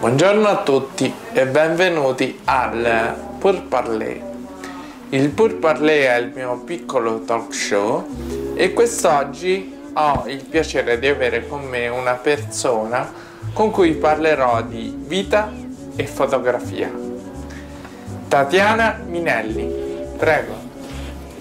Buongiorno a tutti e benvenuti al Pur Parler. Il Pur Parler è il mio piccolo talk show e quest'oggi ho il piacere di avere con me una persona con cui parlerò di vita e fotografia. Tatiana Minelli, prego.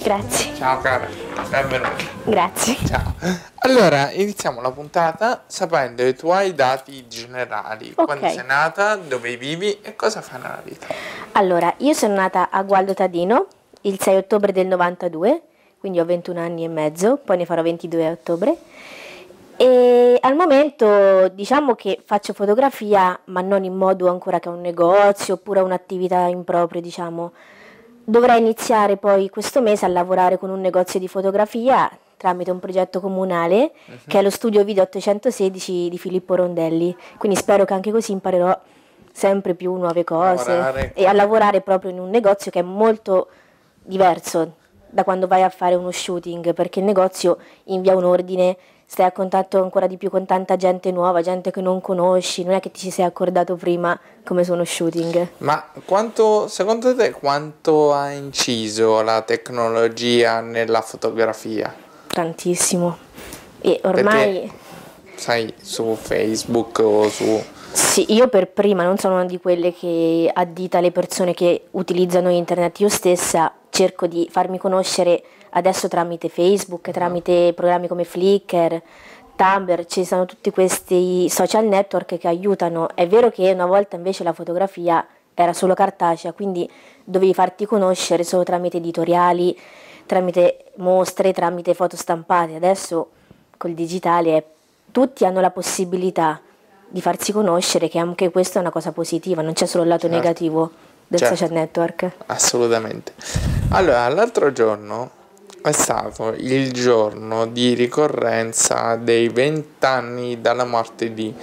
Grazie. Ciao cara, benvenuta. Grazie. Ciao. Allora, iniziamo la puntata sapendo i tuoi dati generali. Ok. Quando sei nata, dove vivi e cosa fai nella vita. Allora, io sono nata a Gualdo Tadino il 6 ottobre del 92, quindi ho 21 anni e mezzo, poi ne farò 22 a ottobre. E al momento diciamo che faccio fotografia, ma non in modo ancora che un negozio oppure un'attività in proprio, diciamo. Dovrei iniziare poi questo mese a lavorare con un negozio di fotografia tramite un progetto comunale che è lo studio video 816 di Filippo Rondelli. Quindi spero che anche così imparerò sempre più nuove cose Lavorare. e a lavorare proprio in un negozio che è molto diverso da quando vai a fare uno shooting, perché il negozio invia un ordine, stai a contatto ancora di più con tanta gente nuova, gente che non conosci, non è che ti ci sei accordato prima come sono shooting. Ma quanto, secondo te, quanto ha inciso la tecnologia nella fotografia? Tantissimo. E ormai Sai, su Facebook o su... sì, io per prima non sono una di quelle che addita le persone che utilizzano internet, io stessa cerco di farmi conoscere adesso tramite Facebook, tramite programmi come Flickr, Tumblr, ci sono tutti questi social network che aiutano. È vero che una volta invece la fotografia era solo cartacea, quindi dovevi farti conoscere solo tramite editoriali, tramite mostre, tramite foto stampate. Adesso col digitale tutti hanno la possibilità di farsi conoscere, che anche questa è una cosa positiva, non c'è solo il lato Certo. negativo del Certo. social network. Assolutamente. Allora, l'altro giorno è stato il giorno di ricorrenza dei vent'anni dalla morte di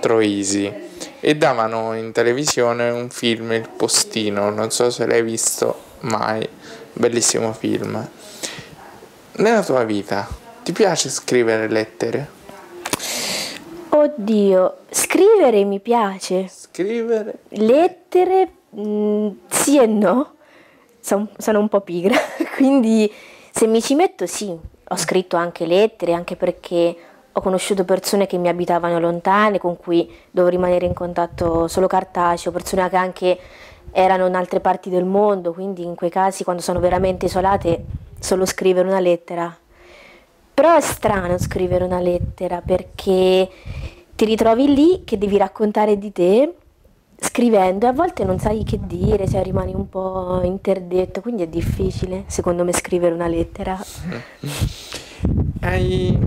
Troisi e davano in televisione un film, Il Postino, non so se l'hai visto mai, bellissimo film. Nella tua vita ti piace scrivere lettere? Oddio, scrivere mi piace, Scrivere? lettere mm, sì e no, Son- sono un po' pigra, quindi se mi ci metto sì, ho scritto anche lettere, anche perché ho conosciuto persone che mi abitavano lontane, con cui dovevo rimanere in contatto solo cartaceo, persone che anche erano in altre parti del mondo, quindi in quei casi quando sono veramente isolate solo scrivere una lettera. Però è strano scrivere una lettera perché ti ritrovi lì che devi raccontare di te scrivendo e a volte non sai che dire, cioè rimani un po' interdetto, quindi è difficile secondo me scrivere una lettera. Hai...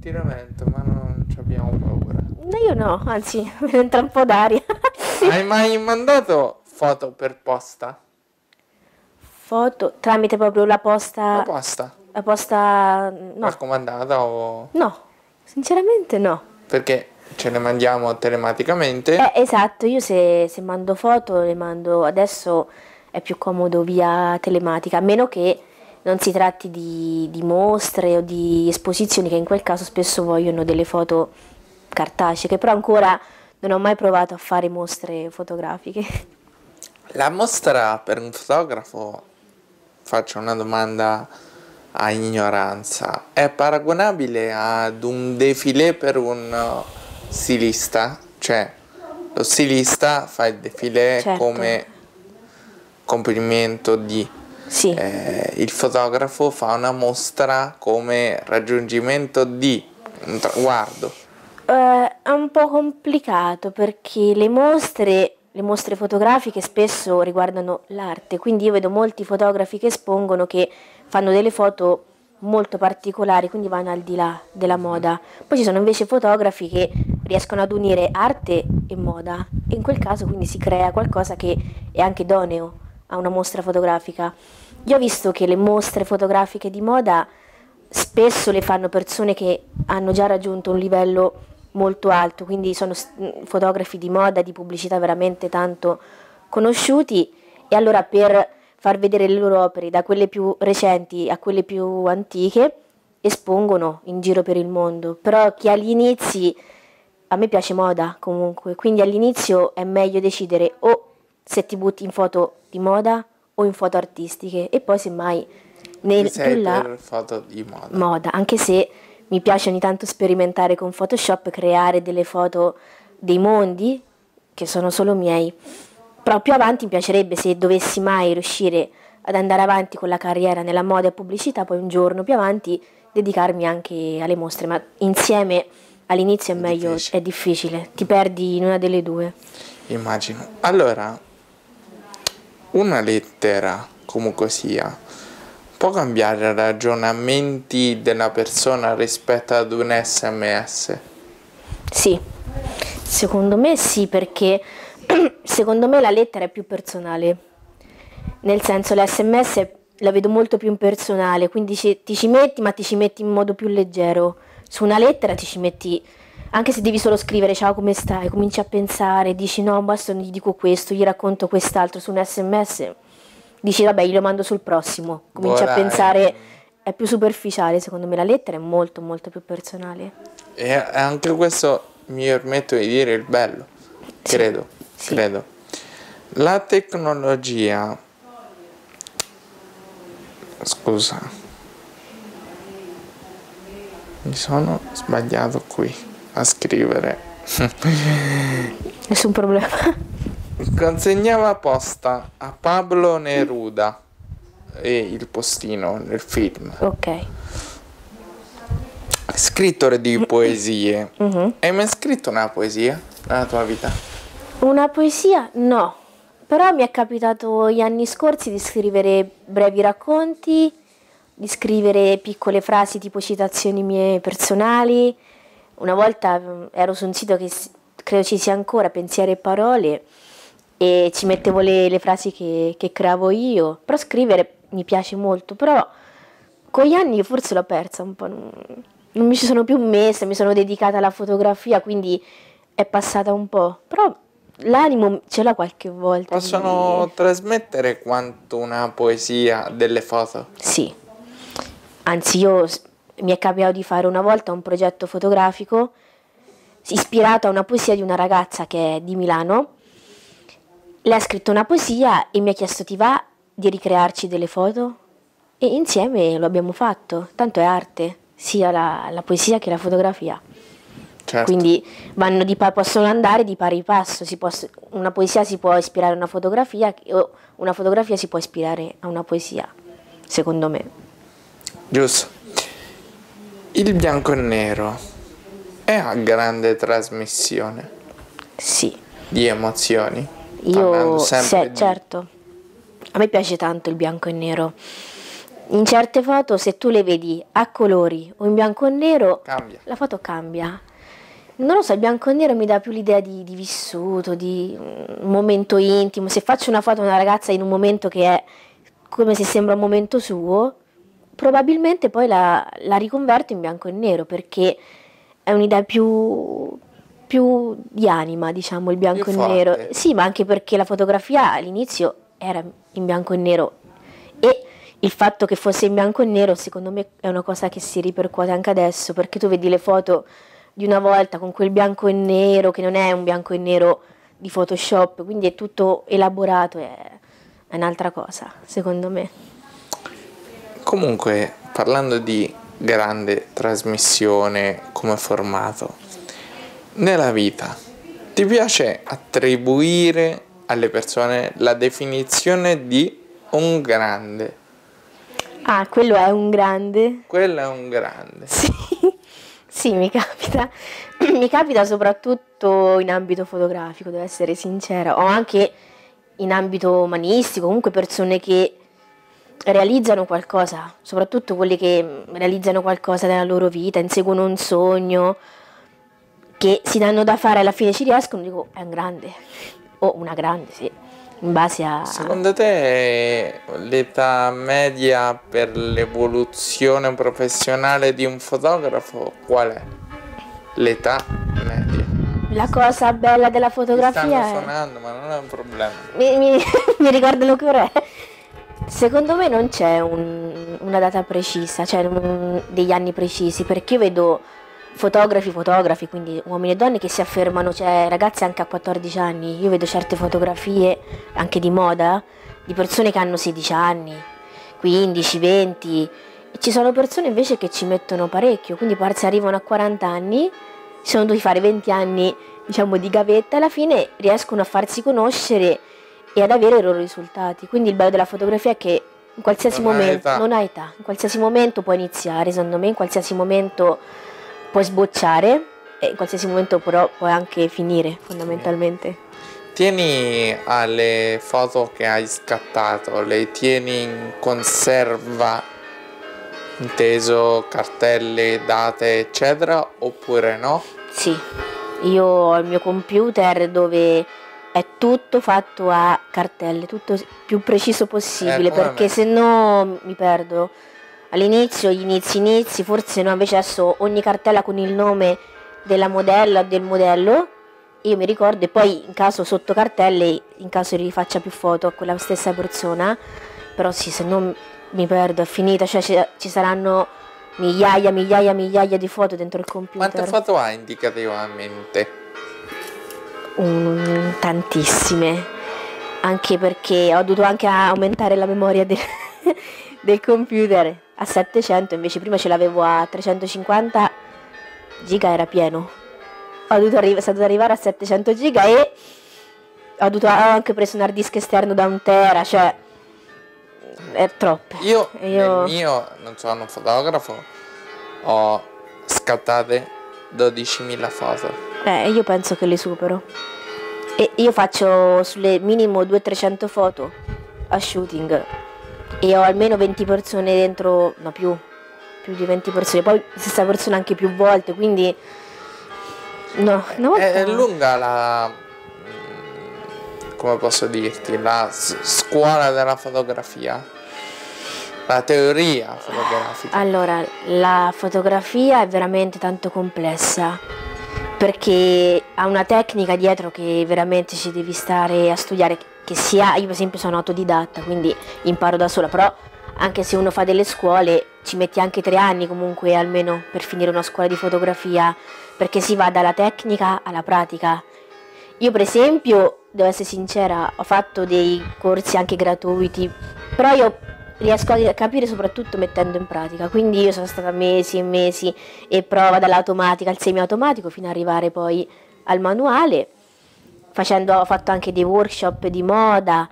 Ti lamento, ma non ci abbiamo paura. No, io no, anzi, mi entra un po' d'aria. Sì. Hai mai mandato foto per posta? Foto tramite proprio la posta. La posta? La posta. No, Raccomandata o... no, sinceramente no. Perché ce le mandiamo telematicamente. Eh, esatto, io se, se mando foto le mando adesso è più comodo via telematica, a meno che non si tratti di, di mostre o di esposizioni che in quel caso spesso vogliono delle foto cartacee, che però ancora non ho mai provato a fare mostre fotografiche. La mostra per un fotografo, faccio una domanda a ignoranza, è paragonabile ad un defilé per un stilista? Cioè, lo stilista fa il defilé Certo. come compimento di... Sì, Eh, il fotografo fa una mostra come raggiungimento di un traguardo. Eh, è un po' complicato perché le mostre, le mostre fotografiche spesso riguardano l'arte, quindi io vedo molti fotografi che espongono che fanno delle foto molto particolari, quindi vanno al di là della moda. Poi ci sono invece fotografi che riescono ad unire arte e moda e in quel caso quindi si crea qualcosa che è anche idoneo a una mostra fotografica. Io ho visto che le mostre fotografiche di moda spesso le fanno persone che hanno già raggiunto un livello molto alto, quindi sono mh, fotografi di moda, di pubblicità veramente tanto conosciuti e allora per far vedere le loro opere da quelle più recenti a quelle più antiche espongono in giro per il mondo, però chi agli inizi a me piace moda comunque, quindi all'inizio è meglio decidere o se ti butti in foto di moda o in foto artistiche e poi semmai nel più là foto di moda. moda, anche se mi piace ogni tanto sperimentare con Photoshop, creare delle foto dei mondi che sono solo miei. Però più avanti mi piacerebbe se dovessi mai riuscire ad andare avanti con la carriera nella moda e pubblicità, poi un giorno più avanti dedicarmi anche alle mostre, ma insieme all'inizio è, è meglio, difficile. è difficile, ti perdi in una delle due. Immagino. Allora, una lettera, comunque sia, può cambiare i ragionamenti della persona rispetto ad un sms? Sì, secondo me sì, perché secondo me la lettera è più personale. Nel senso, l'sms la vedo molto più impersonale, quindi ti ci metti, ma ti ci metti in modo più leggero. Su una lettera ti ci metti, anche se devi solo scrivere ciao come stai, cominci a pensare, dici no, basta, gli dico questo, gli racconto quest'altro su un sms, dici vabbè, glielo mando sul prossimo, cominci Buona, a pensare, è più superficiale, secondo me la lettera è molto molto più personale. E anche questo mi permetto di dire il bello, sì. credo, sì. credo. La tecnologia scusa mi sono sbagliato qui a scrivere nessun problema consegnava posta a Pablo Neruda e il postino nel film ok scrittore di poesie mm-hmm. hai mai scritto una poesia nella tua vita? Una poesia no però mi è capitato gli anni scorsi di scrivere brevi racconti, di scrivere piccole frasi tipo citazioni mie personali. Una volta mm, ero su un sito che credo ci sia ancora, Pensieri e Parole, e ci mettevo le, le frasi che, che creavo io. Però scrivere mi piace molto, però con gli anni forse l'ho persa un po', non, non mi ci sono più messa, mi sono dedicata alla fotografia, quindi è passata un po'. Però l'animo ce l'ha qualche volta. Possono quindi... trasmettere quanto una poesia delle foto? Sì, anzi io mi è capitato di fare una volta un progetto fotografico ispirato a una poesia di una ragazza che è di Milano. Lei ha scritto una poesia e mi ha chiesto ti va di ricrearci delle foto? E insieme lo abbiamo fatto, tanto è arte, sia la, la poesia che la fotografia. Certo. Quindi di, possono andare di pari passo, può, una poesia si può ispirare a una fotografia o una fotografia si può ispirare a una poesia, secondo me. Giusto. Il bianco e nero è a grande trasmissione? Sì. Di emozioni? Io, se, di... certo. A me piace tanto il bianco e nero. In certe foto, se tu le vedi a colori o in bianco e nero, cambia. la foto cambia non lo so, il bianco e nero mi dà più l'idea di, di, vissuto, di un momento intimo. Se faccio una foto a una ragazza in un momento che è come se sembra un momento suo, probabilmente poi la, la riconverto in bianco e nero perché è un'idea più, più di anima, diciamo, il bianco e nero. Sì, ma anche perché la fotografia all'inizio era in bianco e nero e il fatto che fosse in bianco e nero secondo me è una cosa che si ripercuote anche adesso perché tu vedi le foto di una volta con quel bianco e nero che non è un bianco e nero di Photoshop, quindi è tutto elaborato, è, è un'altra cosa, secondo me. Comunque, parlando di grande trasmissione come formato, nella vita ti piace attribuire alle persone la definizione di un grande? Ah, quello è un grande? Quello è un grande. Sì. Sì, mi capita. mi capita soprattutto in ambito fotografico, devo essere sincera, o anche in ambito umanistico, comunque persone che realizzano qualcosa, soprattutto quelli che realizzano qualcosa nella loro vita, inseguono un sogno, che si danno da fare e alla fine ci riescono, dico è un grande, o una grande, sì in base a... Secondo te l'età media per l'evoluzione professionale di un fotografo qual è? L'età media. La cosa bella della fotografia... Mi stanno suonando, ma non è un problema. Mi, mi, mi ricordano che è. Secondo me non c'è un, una data precisa, cioè un, degli anni precisi, perché io vedo fotografi, fotografi, quindi uomini e donne che si affermano, cioè ragazzi anche a 14 anni, io vedo certe fotografie anche di moda di persone che hanno 16 anni, 15, 20 e ci sono persone invece che ci mettono parecchio, quindi se arrivano a 40 anni, sono dovuti fare 20 anni diciamo di gavetta e alla fine riescono a farsi conoscere e ad avere i loro risultati. Quindi il bello della fotografia è che in qualsiasi non momento ha non ha età, in qualsiasi momento puoi iniziare, secondo me in qualsiasi momento puoi sbocciare e in qualsiasi momento però puoi anche finire fondamentalmente. Tieni alle foto che hai scattato, le tieni in conserva, inteso cartelle, date, eccetera, oppure no? Sì, io ho il mio computer dove è tutto fatto a cartelle, tutto più preciso possibile, eh, perché se no mi perdo. All'inizio, gli inizi, inizi, forse no, invece adesso ogni cartella con il nome della modella o del modello, io mi ricordo e poi in caso sotto cartelle, in caso rifaccia più foto a quella stessa persona, però sì, se no mi perdo, è finita, cioè ci, ci saranno migliaia, migliaia, migliaia di foto dentro il computer. Quante foto hai indicativamente? Um, tantissime, anche perché ho dovuto anche aumentare la memoria del, del computer a 700, invece prima ce l'avevo a 350 giga, era pieno. Ho dovuto, arri- dovuto arrivare a 700 giga e ho, dovuto, ho anche preso un hard disk esterno da un tera, cioè è troppo. Io, Io... mio, non sono un fotografo, ho scattate 12.000 foto. Eh, io penso che le supero. E io faccio sulle minimo 200-300 foto a shooting e ho almeno 20 persone dentro, no più, più di 20 persone, poi stessa persona anche più volte, quindi no, no è, è lunga la mm, come posso dirti, la scuola della fotografia. La teoria fotografica. Allora, la fotografia è veramente tanto complessa perché ha una tecnica dietro che veramente ci devi stare a studiare, che sia, io per esempio sono autodidatta, quindi imparo da sola, però anche se uno fa delle scuole ci metti anche tre anni comunque almeno per finire una scuola di fotografia, perché si va dalla tecnica alla pratica. Io per esempio, devo essere sincera, ho fatto dei corsi anche gratuiti, però io riesco a capire soprattutto mettendo in pratica. Quindi io sono stata mesi e mesi e prova dall'automatica al semiautomatico fino ad arrivare poi al manuale. Facendo, ho fatto anche dei workshop di moda.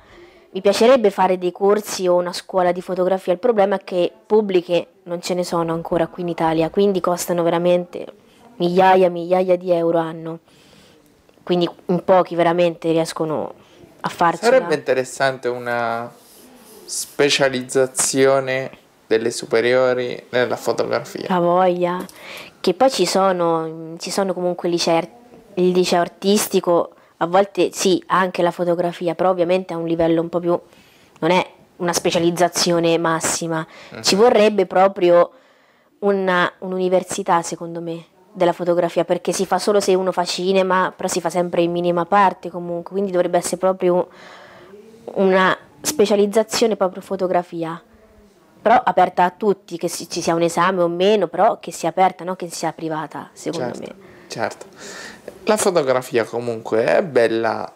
Mi piacerebbe fare dei corsi o una scuola di fotografia. Il problema è che pubbliche non ce ne sono ancora qui in Italia, quindi costano veramente migliaia e migliaia di euro anno. Quindi in pochi veramente riescono a farci. Sarebbe interessante una specializzazione delle superiori nella fotografia. La voglia. Che poi ci sono, ci sono comunque licei, il liceo artistico, a volte sì, anche la fotografia, però ovviamente a un livello un po' più... non è una specializzazione massima, uh-huh. ci vorrebbe proprio una, un'università secondo me della fotografia perché si fa solo se uno fa cinema, però si fa sempre in minima parte comunque, quindi dovrebbe essere proprio una specializzazione proprio fotografia, però aperta a tutti, che ci sia un esame o meno, però che sia aperta, non che sia privata, secondo certo, me. Certo. La fotografia comunque è bella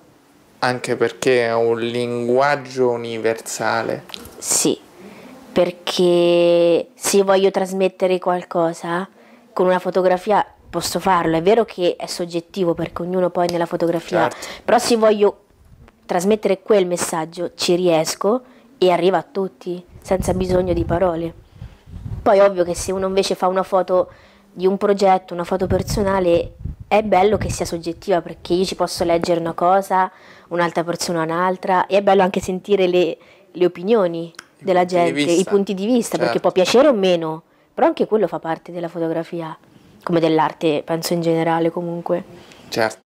anche perché è un linguaggio universale. Sì, perché se voglio trasmettere qualcosa con una fotografia posso farlo, è vero che è soggettivo perché ognuno poi nella fotografia, certo. però se voglio trasmettere quel messaggio ci riesco e arriva a tutti senza bisogno di parole. Poi ovvio che se uno invece fa una foto di un progetto, una foto personale, è bello che sia soggettiva perché io ci posso leggere una cosa, un'altra persona un'altra e è bello anche sentire le, le opinioni I della gente, i punti di vista, certo. perché può piacere o meno, però anche quello fa parte della fotografia, come dell'arte, penso in generale comunque. Certo.